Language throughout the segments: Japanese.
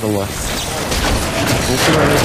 だ、お前。僕がや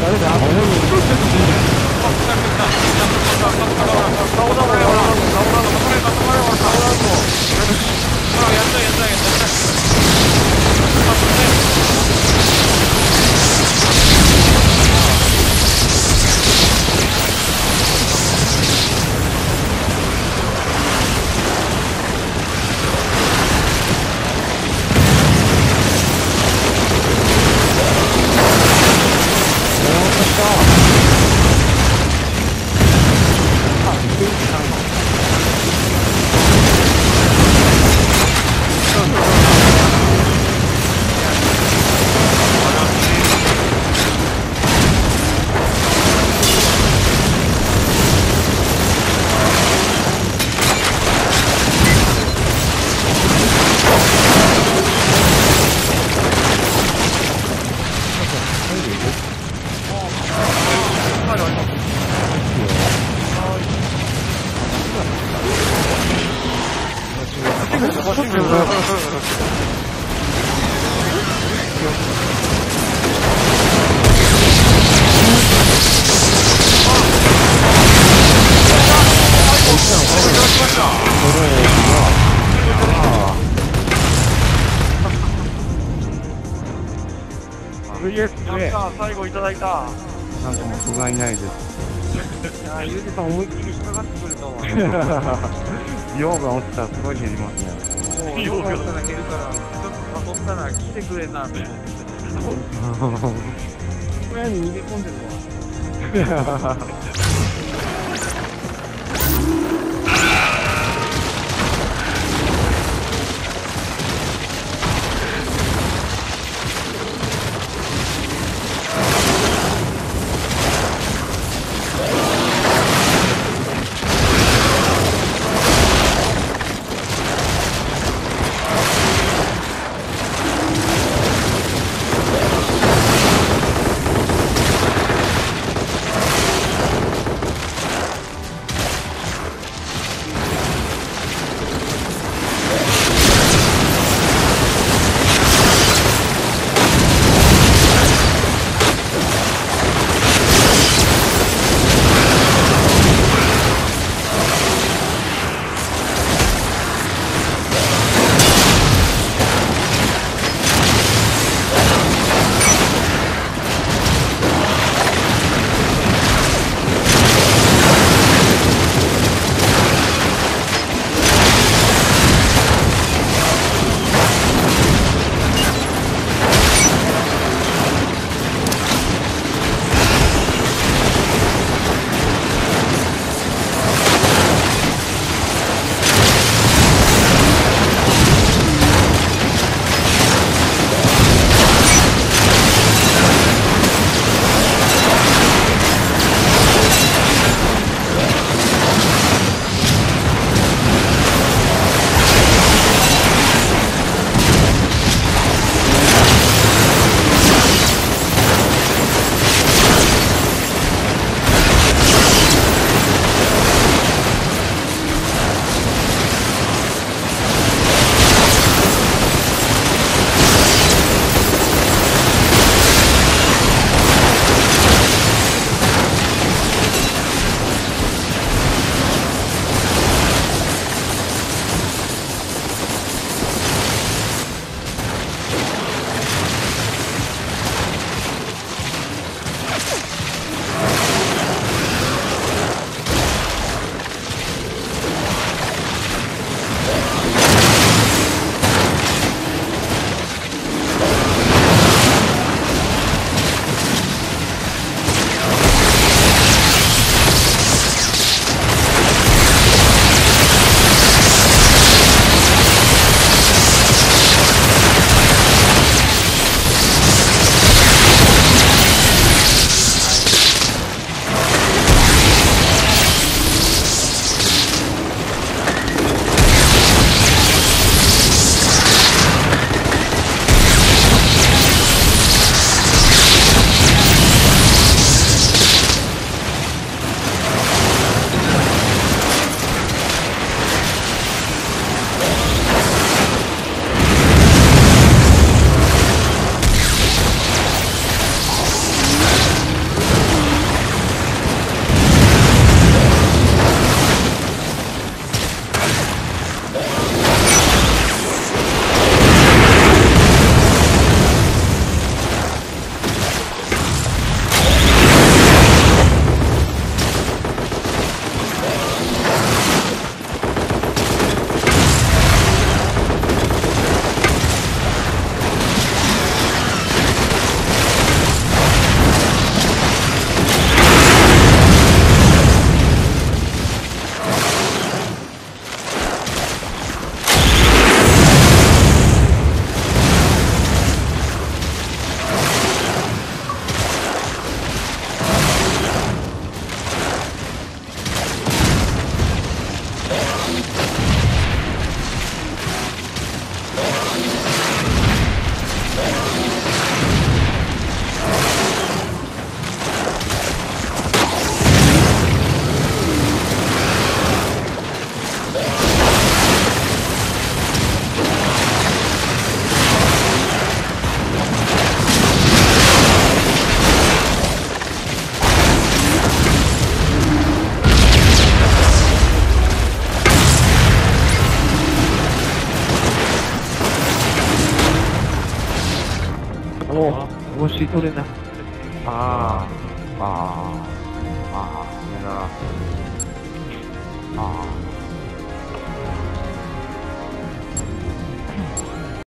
여러 분, 안녕 하. 最後いただい。た。なんかもう不甲斐ない。です。い。やゆうじさん思い。っきり引っかかってくると思う。量が落ちたらすごい。減りますね。もう量が落ちたら蹴るから、ちょっと誘ったら来てくれなって。小屋に逃げ込んでるわ。おおし取れなくて。ああ、ああ、ああ、ああ。